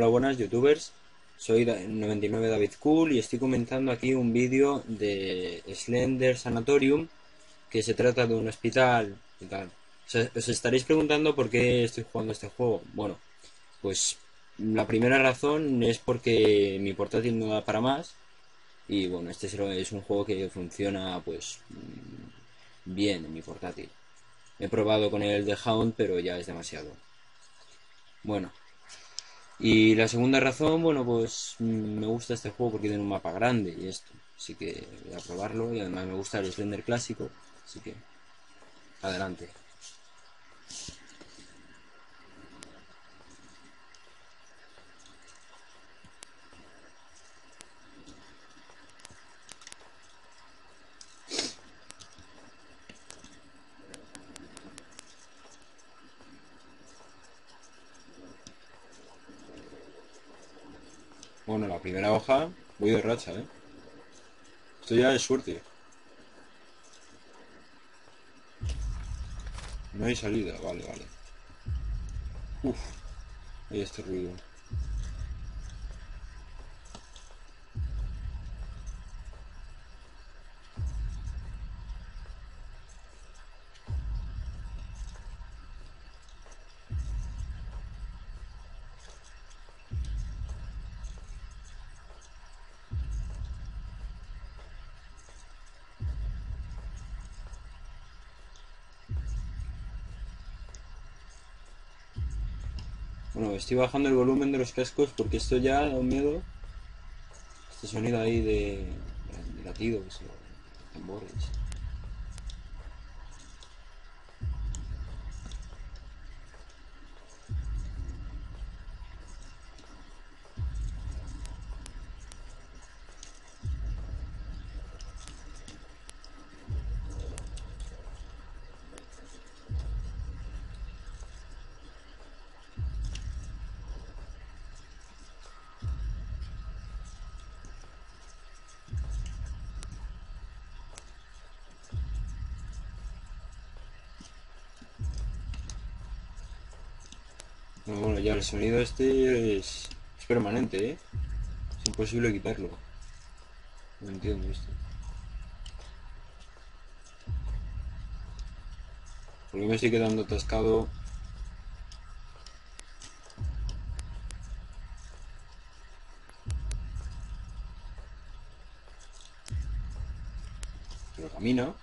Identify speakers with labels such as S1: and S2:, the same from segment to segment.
S1: Hola buenas youtubers, soy 99 David Cool y estoy comentando aquí un vídeo de Slender Sanatorium que se trata de un hospital y tal. Os estaréis preguntando por qué estoy jugando este juego. Bueno, pues la primera razón es porque mi portátil no da para más y bueno, este es un juego que funciona pues bien en mi portátil. He probado con el de Hound pero ya es demasiado. Bueno, y la segunda razón, bueno, pues mm, me gusta este juego porque tiene un mapa grande y esto. Así que voy a probarlo y además me gusta el Slender clásico. Así que, adelante. Primera hoja voy de racha, ¿eh? Esto ya es suerte. No hay salida, vale, vale. Uf, hay este ruido. Bueno, estoy bajando el volumen de los cascos porque esto ya da un miedo. Este sonido ahí de, latidos o tambores. Bueno, ya el sonido este es, es permanente, ¿eh? Es imposible quitarlo. No entiendo esto. Porque me estoy quedando atascado. Pero camina.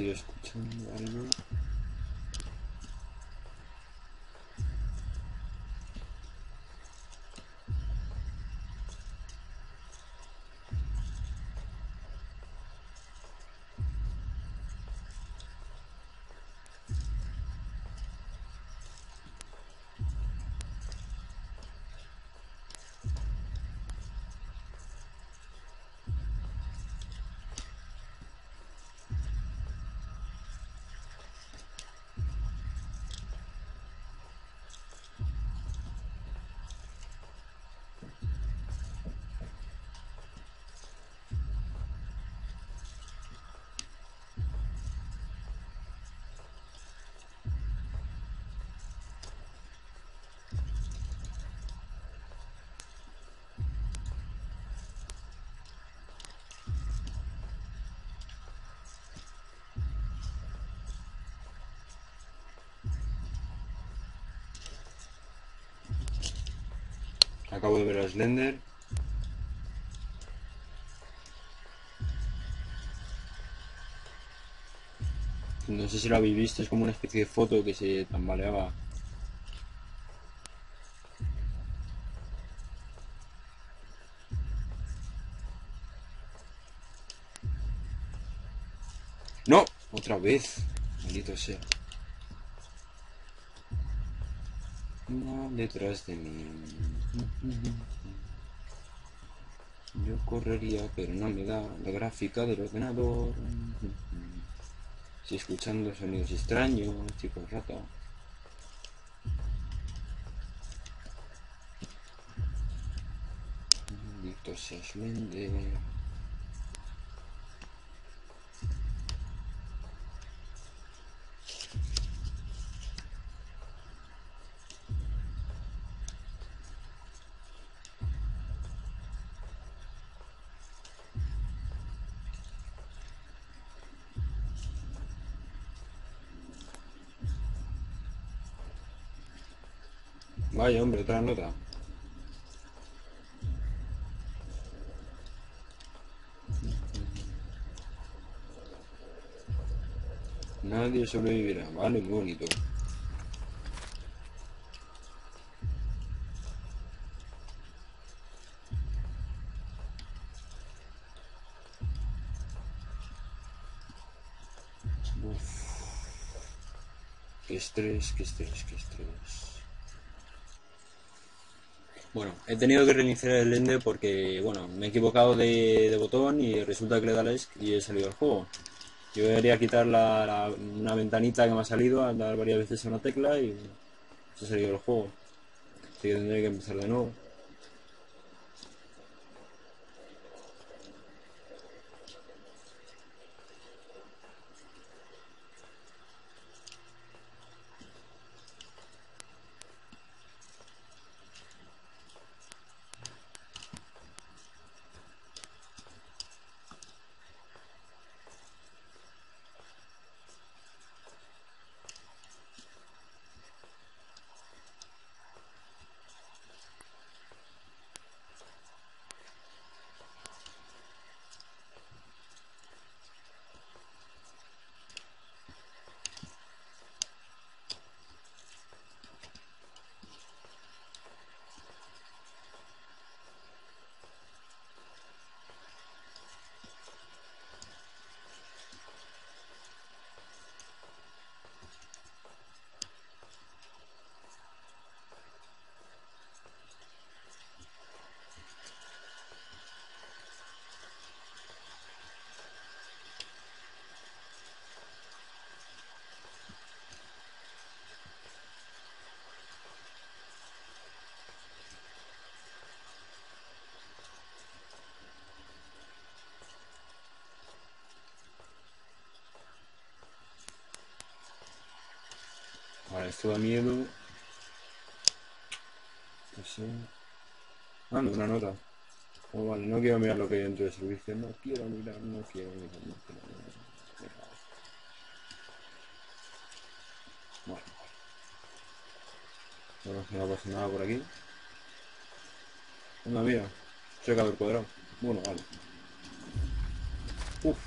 S1: Estoy escuchando algo. Acabo de ver a Slender. No sé si lo habéis visto, es como una especie de foto que se tambaleaba. ¡No! Otra vez. Maldito sea. detrás de mí. Yo correría, pero no me da la gráfica del ordenador. Estoy escuchando sonidos extraños, tipo rata. Sea Slender. Vaya, hombre, otra nota. Nadie sobrevivirá. Vale, muy bonito. Qué estrés, qué estrés, qué estrés. Bueno, he tenido que reiniciar el Ender porque, bueno, me he equivocado de, botón y resulta que le da y he salido del juego. Yo debería quitar la, una ventanita que me ha salido, a dar varias veces a una tecla y se ha salido del juego. Así que tendré que empezar de nuevo. Esto da miedo. No sé. Ah, no, una nota. Oh, vale, no quiero mirar lo que hay dentro del servicio. No quiero mirar, no quiero mirar, no quiero mirar. Bueno. Bueno, no pasa nada por aquí. Una mía. Cerca del cuadrado. Bueno, vale. Uf.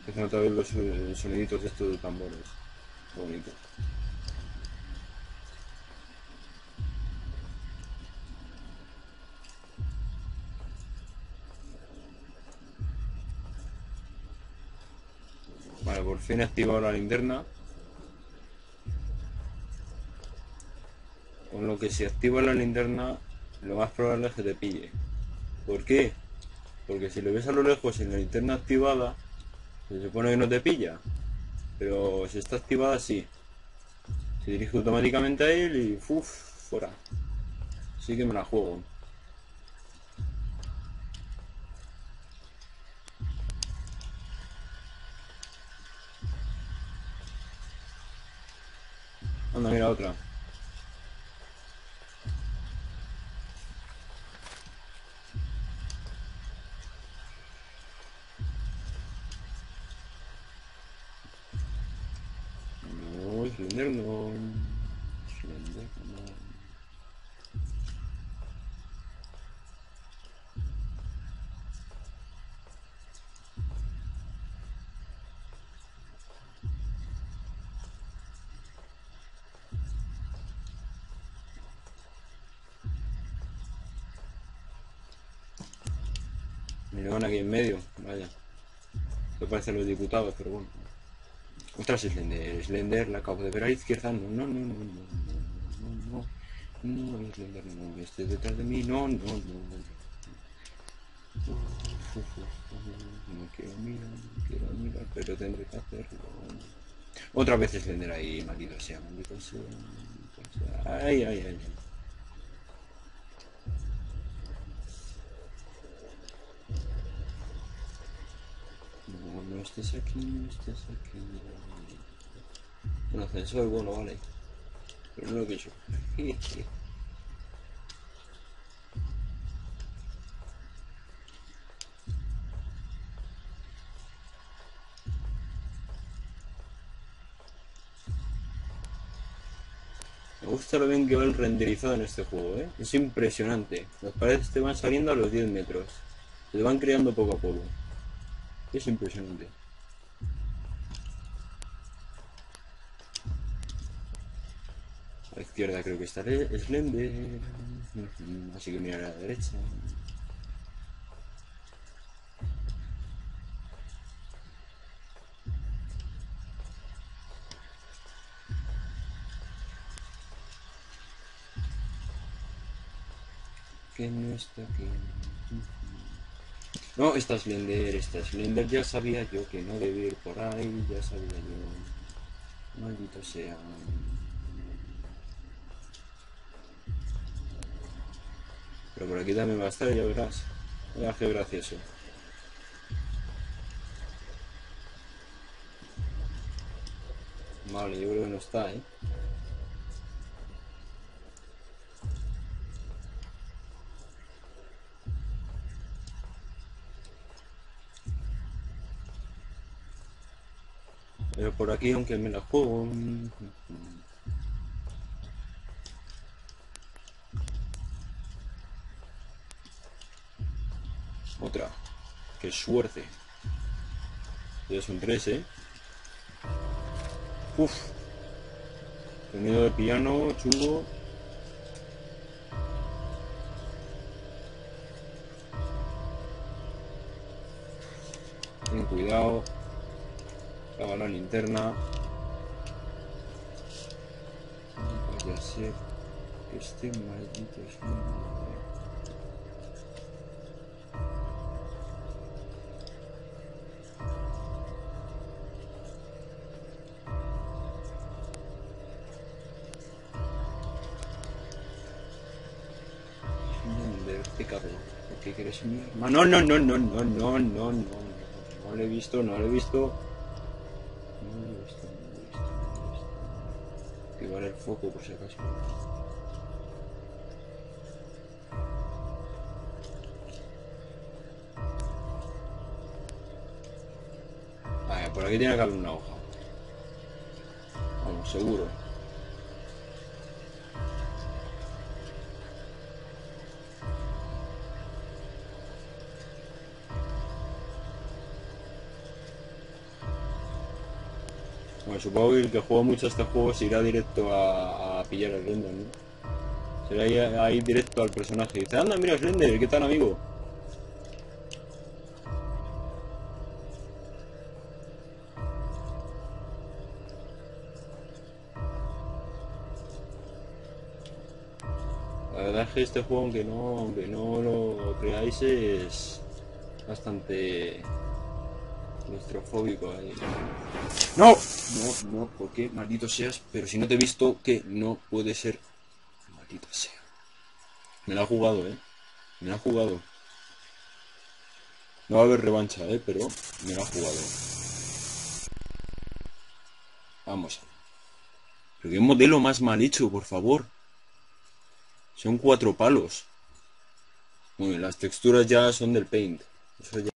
S1: Empiezan a ver los eh, soniditos de estos tambores. Bonito. He activado la linterna. Con lo que si activa la linterna, lo más probable es que te pille. ¿Por qué? Porque si lo ves a lo lejos en la linterna activada, se supone que no te pilla. Pero si está activada, sí. Se dirige automáticamente a él y uff, fuera. Así que me la juego. Anda, mira otra. Miraban aquí en medio, vaya. Lo parecen los diputados, pero bueno. Ostras, Slender, Slender, la acabo de ver a la izquierda. No, no, no, no, no, no, no, no, no Slender, no, este detrás de mí, no, no, no, no. No quiero mirar, no quiero mirar, pero tendré que hacerlo. Otra vez Slender ahí, maldito sea, maldito sea, maldito sea. Ay, ay, ay. ay. Estés aquí, estés aquí. Un ascensor, bueno, vale. Pero no lo yo. Me gusta lo bien que va el renderizado en este juego, ¿eh? Es impresionante. Las paredes te van saliendo a los 10 metros. Se van creando poco a poco. Es impresionante. Izquierda creo que estaré Slender. Así que mirar a la derecha. que no está aquí. No, esta Slender, esta Slender ya sabía yo que no debía ir por ahí, ya sabía yo. Maldito sea. Por aquí también va a estar, ya verás. Mira qué gracioso. Vale, yo creo que no está, ¿eh? Pero por aquí, aunque me la juego... Otra. Qué suerte. Ya son tres, ¿eh? Uf. Sonido de piano, chungo. Ten cuidado. Apaga la linterna. Vaya ser que este maldito No, no, no, no, no, no, no, no, no, lo he visto, no lo he visto. No lo he visto, no lo he visto, no lo he visto. Activar el foco por si acaso. Vale, por aquí tiene que haber una hoja. Vamos, seguro. Supongo que el que juega mucho a este juego se irá directo a, pillar a Slender, ¿no? Será ahí, ahí directo al personaje. Dice, anda, mira Slender, ¿qué tal, amigo? La verdad es que este juego, aunque no, aunque no lo creáis, es bastante claustrofóbico ahí. ¡No! No, no, ¿por qué? Maldito seas, pero si no te he visto, que no puede ser. Maldito sea. Me la ha jugado, ¿eh? Me la ha jugado. No va a haber revancha, ¿eh? Pero me la ha jugado. Vamos. Pero qué modelo más mal hecho, por favor. Son cuatro palos. Bueno, las texturas ya son del paint. Eso ya...